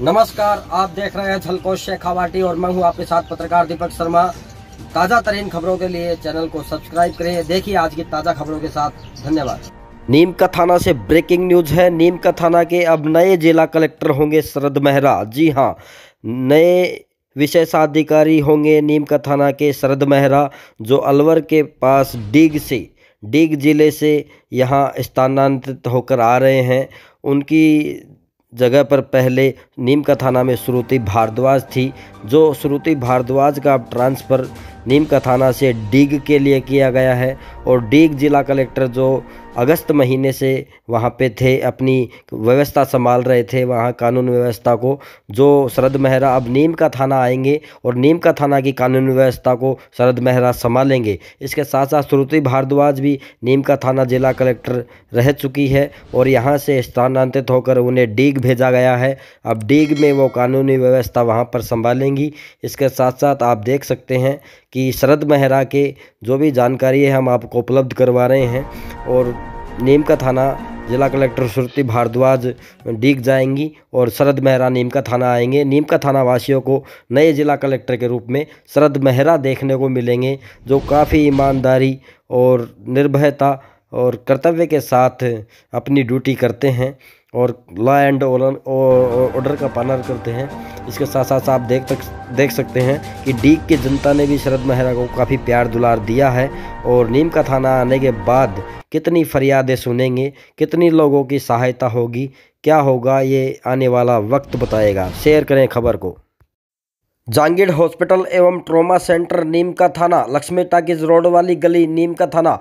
नमस्कार, आप देख रहे हैं झलको शेखावाटी और मैं हूँ आपके साथ पत्रकार दीपक शर्मा। ताज़ा तरीन खबरों के लिए चैनल को सब्सक्राइब करें। देखिए आज की ताज़ा खबरों के साथ। धन्यवाद। नीम का थाना से ब्रेकिंग न्यूज़ है। नीम का थाना के अब नए जिला कलेक्टर होंगे शरद मेहरा। जी हाँ नए विशेषाधिकारी होंगे नीम का थाना के शरद मेहरा, जो अलवर के पास डीग से, डीग ज़िले से यहाँ स्थानांतरित होकर आ रहे हैं। उनकी जगह पर पहले नीम का थाना में श्रुति भारद्वाज थी, जो श्रुति भारद्वाज का ट्रांसफ़र नीम का थाना से डीग के लिए किया गया है और डीग जिला कलेक्टर जो अगस्त महीने से वहाँ पे थे, अपनी व्यवस्था संभाल रहे थे, वहाँ कानून व्यवस्था को, जो शरद मेहरा अब नीम का थाना आएँगे और नीम का थाना की कानून व्यवस्था को शरद मेहरा संभालेंगे। इसके साथ साथ श्रुति भारद्वाज भी नीम का थाना जिला कलेक्टर रह चुकी है और यहाँ से स्थानांतरित होकर उन्हें डीग भेजा गया है। अब डीग में वो कानूनी व्यवस्था वहाँ पर संभालेंगी। इसके साथ साथ आप देख सकते हैं कि शरद मेहरा के जो भी जानकारी है हम आपको उपलब्ध करवा रहे हैं और नीम का थाना जिला कलेक्टर श्रुति भारद्वाज डीग जाएँगी और शरद मेहरा नीम का थाना आएँगे। नीम का थाना वासियों को नए जिला कलेक्टर के रूप में शरद मेहरा देखने को मिलेंगे, जो काफ़ी ईमानदारी और निर्भयता और कर्तव्य के साथ अपनी ड्यूटी करते हैं और लॉ एंड ऑर्डर का पालन करते हैं। इसके साथ साथ आप देख तक देख सकते हैं कि डीग की जनता ने भी शरद मेहरा को काफ़ी प्यार दुलार दिया है और नीम का थाना आने के बाद कितनी फरियादें सुनेंगे, कितनी लोगों की सहायता होगी, क्या होगा, ये आने वाला वक्त बताएगा। शेयर करें खबर को। जहांगीर हॉस्पिटल एवं ट्रॉमा सेंटर नीम का थाना, लक्ष्मी टाकिज रोड वाली गली नीम का थाना